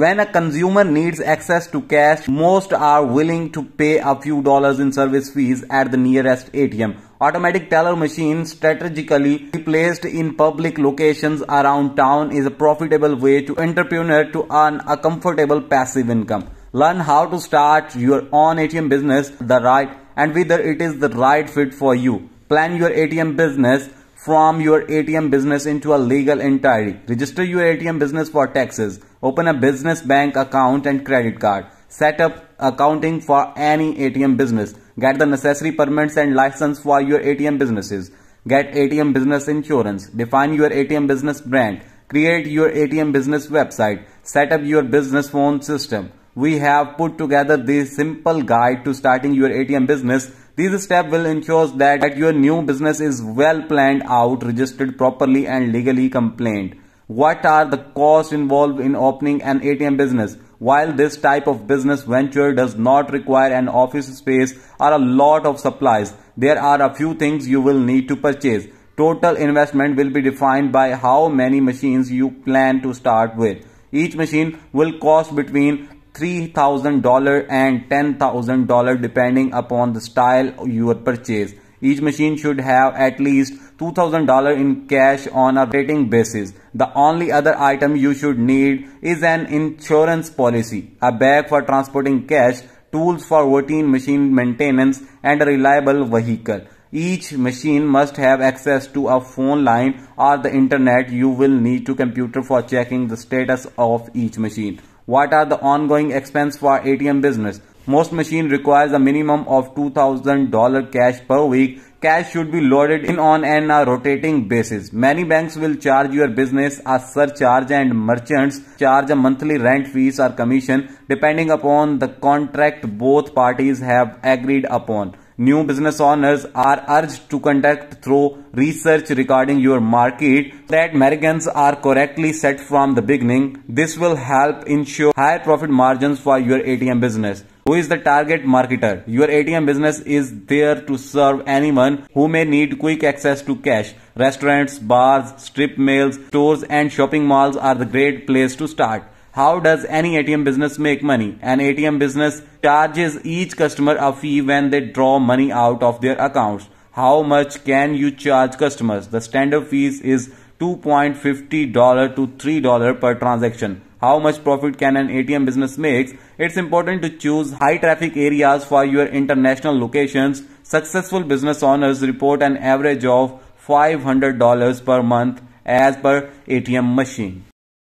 When a consumer needs access to cash, most are willing to pay a few dollars in service fees at the nearest ATM. Automatic teller machines strategically placed in public locations around town is a profitable way to entrepreneur to earn a comfortable passive income. Learn how to start your own ATM business the right and whether it is the right fit for you. Plan your ATM business from your ATM business into a legal entity. Register your ATM business for taxes. Open a business bank account and credit card. Set up accounting for any ATM business. Get the necessary permits and license for your ATM businesses. Get ATM business insurance. Define your ATM business brand. Create your ATM business website. Set up your business phone system. We have put together this simple guide to starting your ATM business these steps will ensure that your new business is well planned out, registered properly and legally compliant. What are the costs involved in opening an ATM business? While this type of business venture does not require an office space or a lot of supplies, there are a few things you will need to purchase. Total investment will be defined by how many machines you plan to start with. Each machine will cost between $3,000 and $10,000 depending upon the style you purchase. Each machine should have at least $2,000 in cash on a rating basis. The only other item you should need is an insurance policy, a bag for transporting cash, tools for routine machine maintenance, and a reliable vehicle. Each machine must have access to a phone line or the internet. You will need to computer for checking the status of each machine. What are the ongoing expense for ATM business? Most machine requires a minimum of $2,000 cash per week. Cash should be loaded in on an a rotating basis. Many banks will charge your business a surcharge and merchants charge a monthly rent fees or commission depending upon the contract both parties have agreed upon. New business owners are urged to conduct through research regarding your market that margins are correctly set from the beginning. This will help ensure higher profit margins for your ATM business. Who is the target marketer? Your ATM business is there to serve anyone who may need quick access to cash. Restaurants, bars, strip malls, stores and shopping malls are the great place to start. How does any ATM business make money? An ATM business charges each customer a fee when they draw money out of their accounts. How much can you charge customers? The standard fees is $2.50 to $3 per transaction. How much profit can an ATM business make? It's important to choose high traffic areas for your international locations. Successful business owners report an average of $500 per month as per ATM machine.